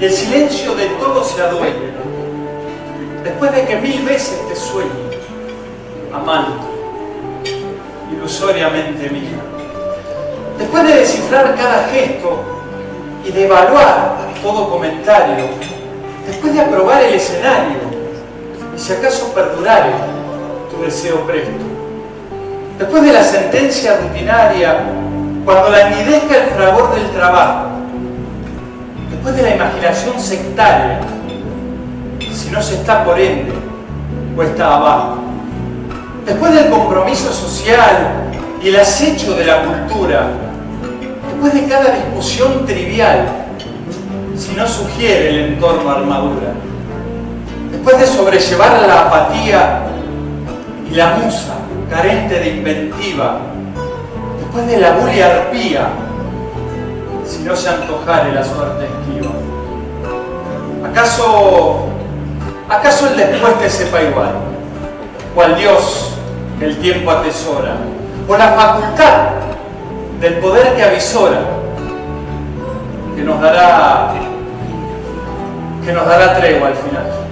y el silencio de todo se adueña. Después de que mil veces te sueñe, amante, ilusoriamente mía. Después de descifrar cada gesto y de evaluar todo comentario, después de aprobar el escenario, y si acaso perdurar tu deseo presto, después de la sentencia rutinaria, cuando la languidezca el fragor del trabajo, después de la imaginación sectaria, si no se está por ende o está abajo, después del compromiso social y el acecho de la cultura, después de cada discusión trivial, si no sugiere el entorno armadura, después de sobrellevar la apatía y la musa carente de inventiva, después de la bulia arpía, si no se antojare la suerte esquiva. ¿Acaso, acaso el después te sepa igual? Cual Dios que el tiempo atesora, o la facultad del poder que avisora, que nos dará, que nos dará tregua al final.